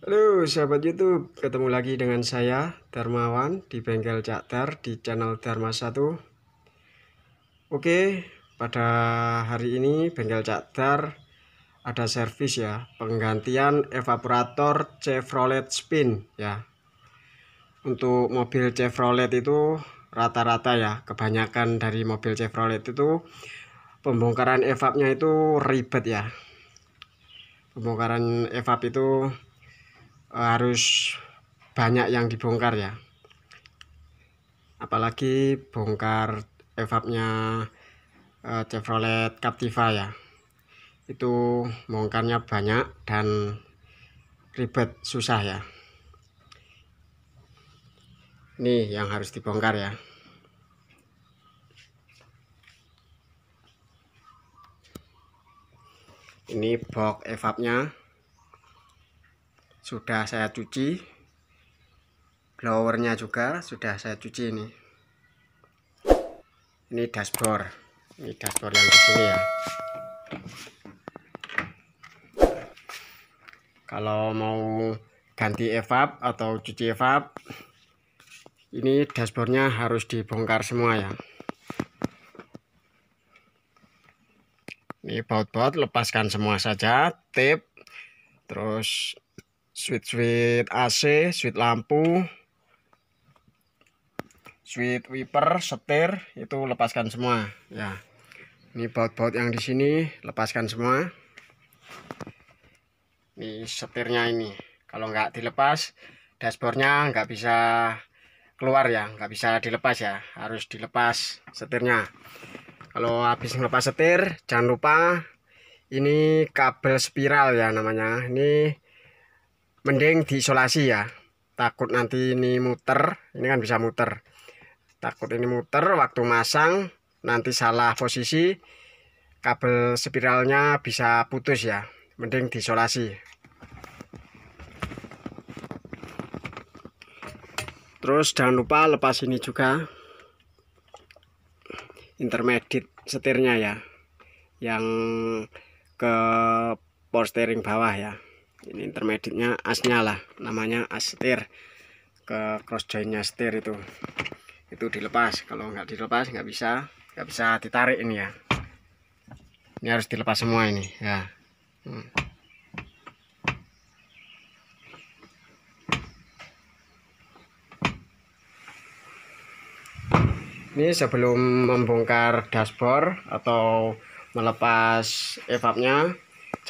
Halo sahabat YouTube, ketemu lagi dengan saya Darmawan di bengkel Cakdar di channel Dharma 1. Oke, pada hari ini bengkel Cakdar ada servis ya, penggantian evaporator Chevrolet Spin ya. Untuk mobil Chevrolet itu rata-rata ya, kebanyakan dari mobil Chevrolet itu pembongkaran evapnya itu ribet ya. Pembongkaran evap itu harus banyak yang dibongkar ya. Apalagi bongkar evapnya uh, Chevrolet Captiva ya. Itu bongkarnya banyak dan ribet susah ya. Ini yang harus dibongkar ya. Ini box evapnya sudah saya cuci. Blowernya juga sudah saya cuci ini. Ini dashboard. Ini dashboard yang di sini ya. Kalau mau ganti evap atau cuci evap ini dashboardnya harus dibongkar semua ya. Ini baut-baut lepaskan semua saja tape terus switch-switch AC, switch lampu, switch wiper, setir itu lepaskan semua ya. Ini baut-baut yang di sini lepaskan semua. Ini setirnya ini. Kalau nggak dilepas, dashboardnya nggak bisa keluar ya, nggak bisa dilepas ya. Harus dilepas setirnya. Kalau habis ngelepas setir, jangan lupa ini kabel spiral ya namanya. Ini mending diisolasi ya. Takut nanti ini muter. Ini kan bisa muter. Takut ini muter waktu masang nanti salah posisi kabel spiralnya bisa putus ya. Mending diisolasi. Terus jangan lupa lepas ini juga. Intermediate setirnya ya. Yang ke power steering bawah ya ini intermediate-nya asnya lah namanya as ke cross jointnya setir itu. Itu dilepas. Kalau nggak dilepas nggak bisa nggak bisa ditarik ini ya. Ini harus dilepas semua ini ya. Hmm. ini sebelum membongkar dashboard atau melepas evapnya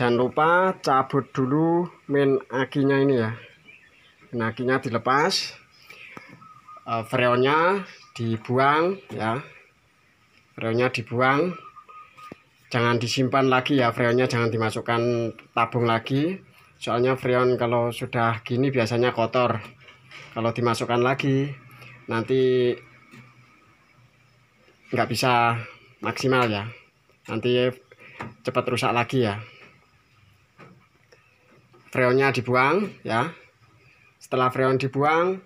jangan lupa cabut dulu main akinya ini ya. Main akinya dilepas uh, freonnya dibuang ya. Freonnya dibuang. Jangan disimpan lagi ya freonnya jangan dimasukkan tabung lagi. Soalnya freon kalau sudah gini biasanya kotor. Kalau dimasukkan lagi nanti nggak bisa maksimal ya. Nanti cepat rusak lagi ya freonnya dibuang ya. Setelah freon dibuang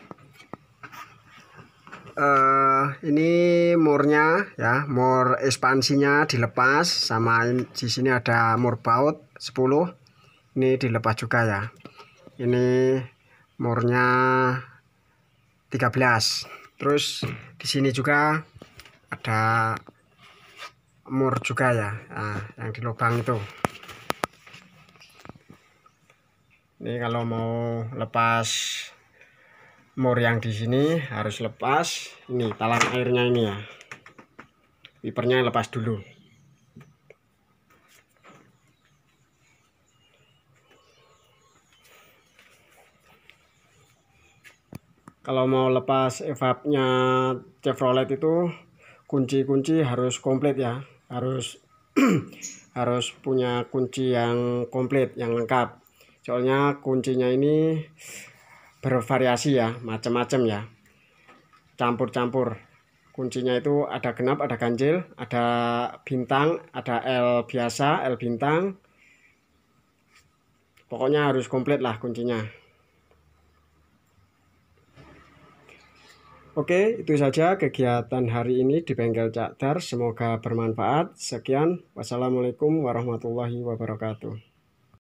uh, ini murnya ya mur ekspansinya dilepas sama di sini ada mur baut 10 ini dilepas juga ya. Ini murnya 13 terus di sini juga ada mur juga ya nah, yang di lubang itu ini kalau mau lepas mur yang di sini harus lepas ini talang airnya ini ya. Wipernya lepas dulu. Kalau mau lepas evapnya Chevrolet itu kunci-kunci harus komplit ya. Harus harus punya kunci yang komplit yang lengkap soalnya kuncinya ini bervariasi ya macam-macam ya campur-campur kuncinya itu ada genap ada ganjil ada bintang ada L biasa L bintang pokoknya harus komplit lah kuncinya Oke, itu saja kegiatan hari ini di Bengkel Cakdar. Semoga bermanfaat. Sekian. Wassalamualaikum warahmatullahi wabarakatuh.